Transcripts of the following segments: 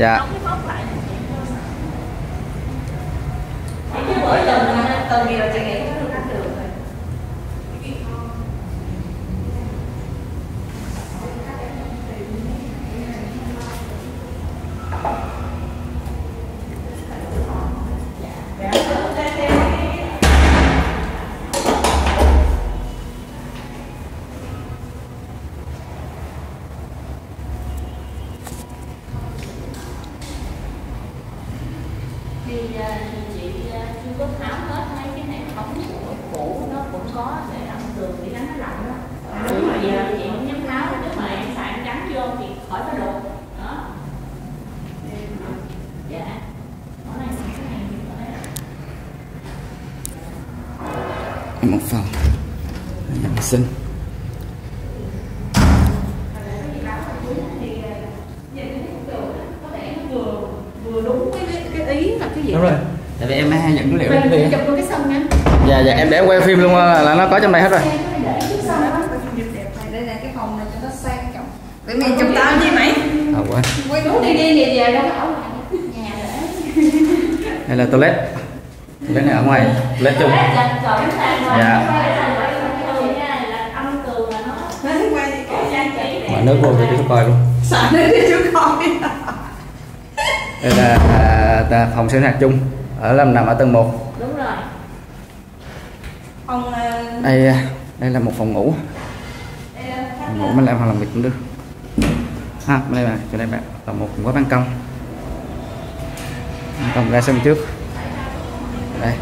Dạ. đóng cái thì à, chị à, chưa có tháo hết mấy cái hệ thống của cũ, nó cũng có để ăn tường để đánh nó lạnh đó. Nhưng mà giờ chị không dám tháo, nếu mà em xài em gắn vô thì khỏi có đục đó. Dạ. Món này cái này một phòng nhà vệ sinh vừa đúng cái, cái ý là cái gì đúng rồi. Tại vì em hay nhận dữ liệu đấy chụp vô cái sân dạ dạ em để quay phim luôn á, là nó có trong đây hết rồi. Để trước sân đó. Đây là cái phòng này cho nó sang trọng. Vậy mình chụp tao gì mày? à, quên. Quay Đúng đi đi. về về đâu có ở lại. Nhà để. Đây là toilet. Toilet này ở ngoài. Toilet chung. Dạ. đi mở nước vô cho chú coi luôn. Sợ nó đi chú coi đây là à, ta- phòng sinh hoạt chung. Ở lâm nằm ở tầng 1 đúng rồi. Phòng ờ, đây à, đây là một phòng ngủ. là phòng ngủ mình làm hoặc làm việc cũng được. Ha đây là chỗ đây bạn. Tầng một cũng có ban công. Ban công ra sân trước. Đây.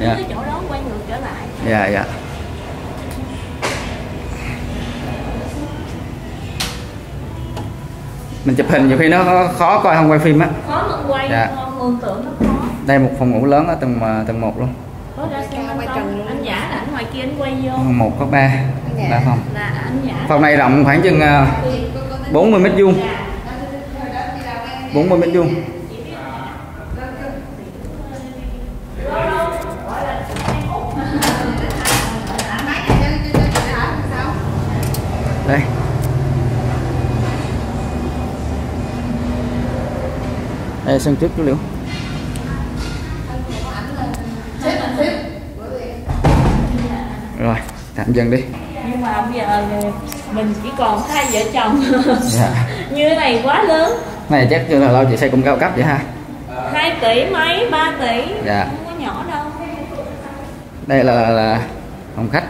Dạ. cái chỗ đó quay ngược trở lại. Dạ mình chụp hình nhiều khi nó khó- coi không quay phim á. Khó mà quay Dạ. mường tượng nó khó. Đây một phòng ngủ lớn ở tầng à, tầng 1 luôn. Có ra xem anh Quay trần không luôn. anh giả là anh ngoài kia anh quay vô. Một có ba Dạ. ba phòng. Là anh giả phòng này rộng khoảng chừng à, 40 mét vuông. 40 mét vuông. Đây đây sân trước chú liễu. Rồi tạm dừng đi. Nhưng mà bây giờ mình chỉ còn hai vợ chồng. Dạ. như thế này quá lớn. Này chắc chưa là lâu chị xây cũng cao cấp vậy ha? 2 tỷ mấy 3 tỷ. Dạ. không có nhỏ đâu. Đây là, là, là phòng khách.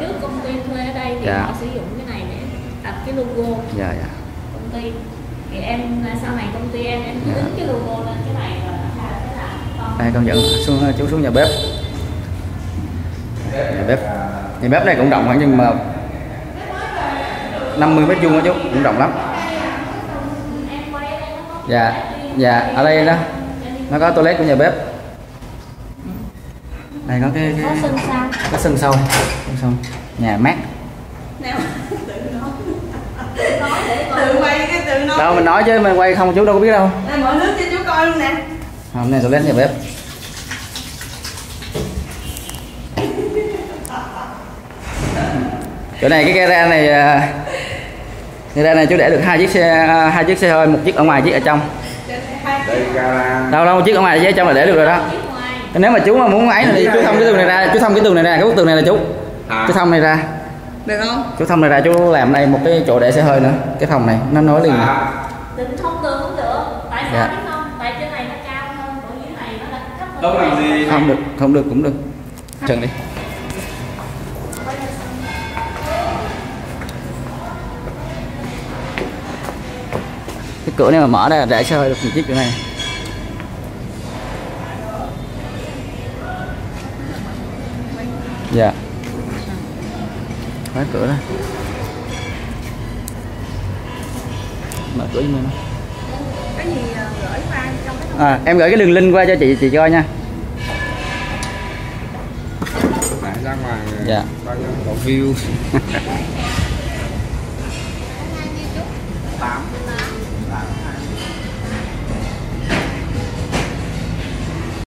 Trước công ty thuê ở đây thì Dạ. họ sử dụng cái này để đặt cái logo. Dạ dạ. Công ty thì em sau này công ty em em cứ tính cái logo lên cái này rồi cái là con. Đây con dẫn xuống chú xuống nhà bếp. Nhà bếp. Nhà bếp này cũng rộng khoảng nhưng mà 50 mét vuông đó chú cũng rộng lắm. Có dạ dạ ở đây đó. Nó có toilet của nhà bếp. Đây có cái, có cái sân sau. có sân sau. Sân sau. Nhà mát Tự quay cái tự nói. Đâu mình nói chứ mình quay không chú đâu có biết đâu. Đây, mở nước cho chú coi luôn nè. Hôm nay toilet nhà bếp. Chỗ này cái gara này à, gara này chú để được hai chiếc xe hai chiếc xe hơi một chiếc ở ngoài chiếc ở trong. Đâu đâu một chiếc ở ngoài chiếc ở trong là để được rồi đó. Nếu mà chú mà muốn ấy thì chú thông cái tường này ra chú thông cái tường này ra cái bức tường này là chú. Chú thông này ra Được không? chú thông này ra chú làm đây một cái chỗ để xe hơi nữa cái phòng này nó nối liền này. định thông tường không được tại sao Dạ. biết không tại trên này nó cao hơn còn dưới này nó là thấp hơn Không làm gì. không được không được cũng được trần đi cái cửa này mà mở ra là để xe hơi được một chiếc chỗ này dạ khóa cửa ra mở cửa cho mình đó. Cái gì ờ, gửi qua trong cái à, em gửi cái đường link qua cho chị chị coi nha. Để ra ngoài Dạ. bao nhiêu có view? Tám